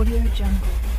Audio Jungle.